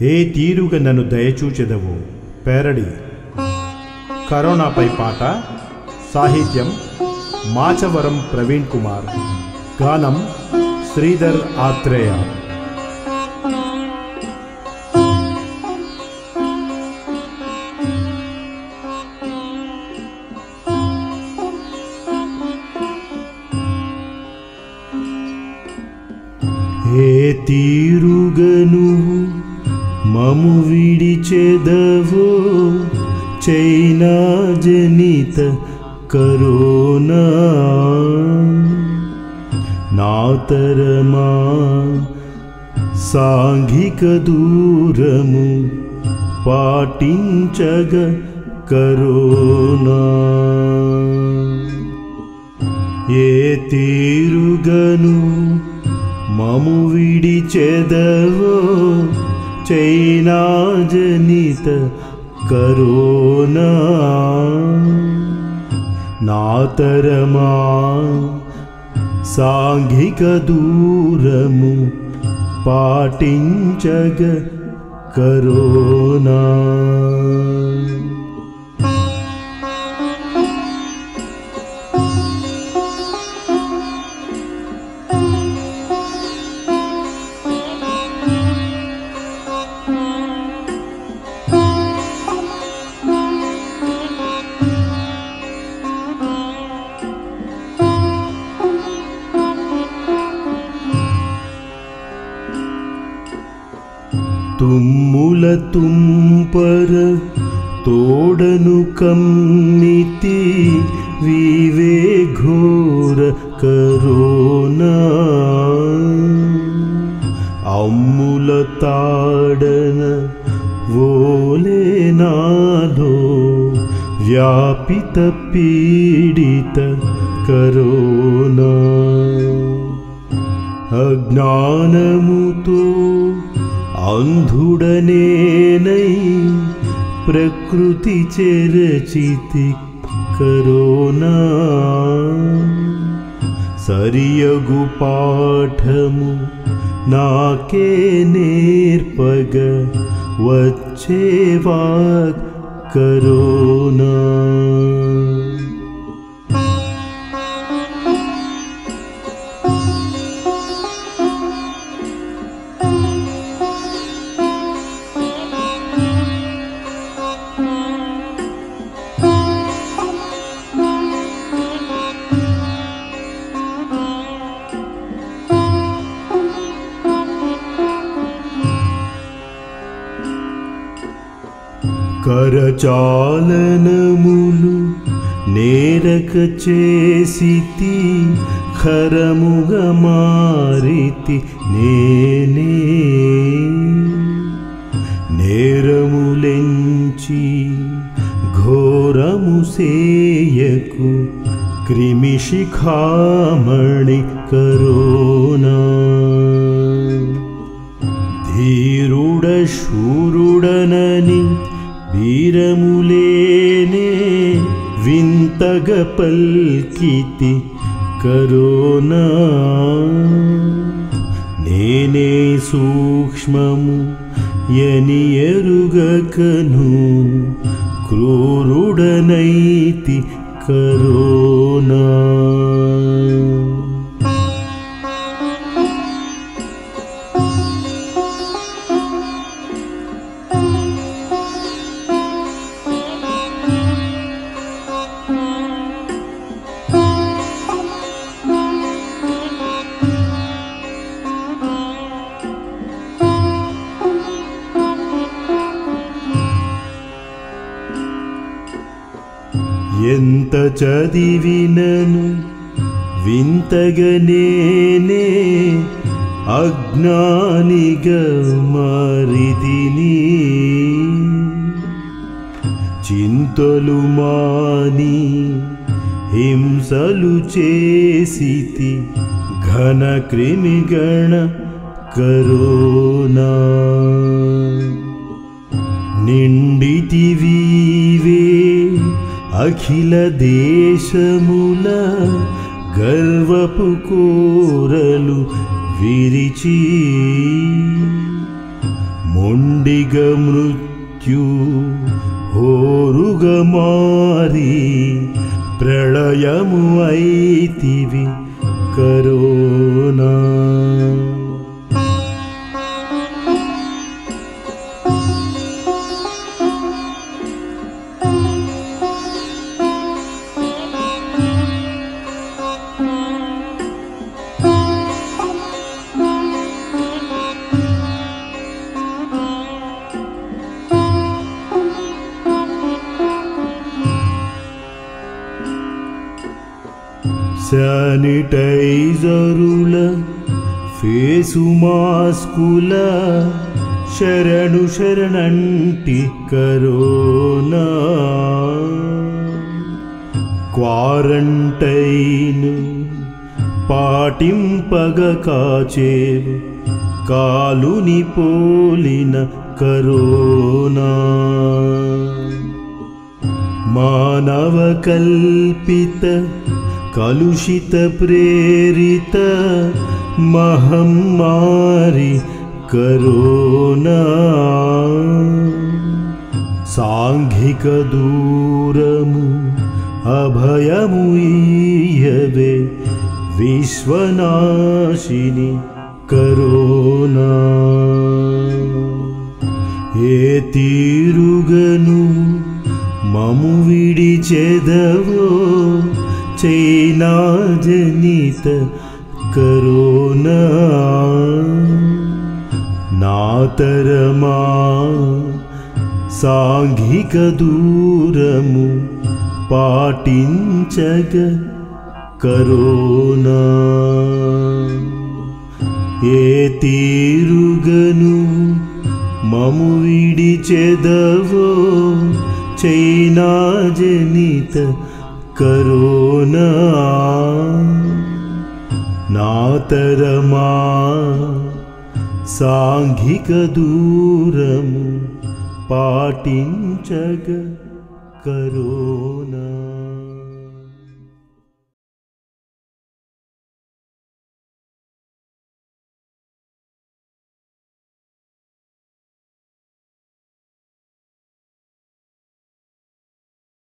ఏ తీరుగా నన్ను దయచూచెదవు. పేరడి. కరోనాపై పాట. సాహిత్యం. మాచవరం ప్రవీణ్ కుమార్. గానం. శ్రీధర్ ఆత్రేయ. ఏ తీరుగను మము విడిచెదవో చైనా జనిత కరోనా నాతరమా సాంఘిక దూరము పాటించగ కరోనా ఏ తీరుగను మము విడిచెదవో चैनाजनित नाजनीत करोना। नातरमा साङ्घिकदूरमु पाटिञ्चग पाटिं च तुम्मुलतुम्परनुकमिति विवे घोरकरो अम्मूलताडन वोलेनादो व्यापितपीडितकरो अज्ञानमुतो आन्धुडनेनै प्रकृति करोना करो सरियगुपाठमु नाके वच्चे वचेवात् करोना। కరచాలనములు నేరక చేసితి ఖరముగ మారితి నేనే. నేరములెంచి ఘోరము సేయకు క్రిమిశిఖామణి కరోనా ధీరుడ శూరుడనని వీరములేనే వింతగ పల్కితి కరోనా నేనే సూక్ష్మము యని ఎరుగకను క్రూరుడనైతి కరోనా ఎంత చదివినను వింతగనేనే అజ్ఞానిగా మారిదిని చింతలు మాని హింసలు చేసితి ఘన క్రిమిగణ కరోనా నిండితి వీవే అఖిల దేశముల గర్వపు కోరలు విరిచి మొండిగ మృత్యు హోరుగమారి ప్రళయము ఐతివి కరోనా శానిటైజరుల ఫేసు మాస్కుల శరణు శరణంటి కరోనా క్వారంటైన్ పాటింపగ కాచేవు కాలుని పోలిన కరోనా మానవ कलुषितप्रेरित महम्मारि करोना। साङ्घिकदूरमु अभयमुयवे विश्वनाशिनि करोना। एतिरुगनु ममु विडिचेदवो కరోనా ఏ తీరుగను మము విడిచెదవో చైనా జనిత కరోనా నాతరమా సాంఘిక దూరము పాటించగ కరోనా ఏ తీరుగను మము విడిచెదవో చైనా జనిత करोना नातरमा साङ्घिकदूरं पाटीं करोना